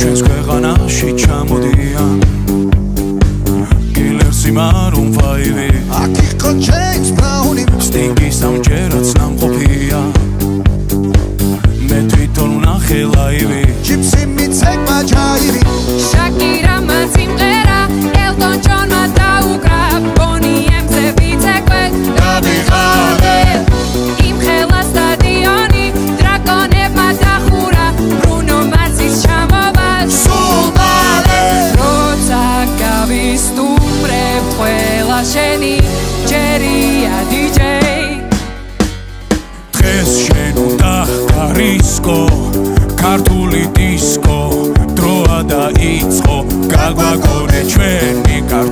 ჩვენს ქვეყანაში ჩამოდიან. კილერსი მარუმ ფაივი აქ იყო ჯეიმს ბრაუნი სტინგის ამჯერად სამყოფია მე თვითონ ვნახე ლაივი ჯიპსი მიცეკ მაჯაირი ყველა შენი ჯერია დიჯეი დღეს შენ უნდა გარისკო ქართული დისკო დროა დაიწყო გაგვაგონე ჩვენი ქართული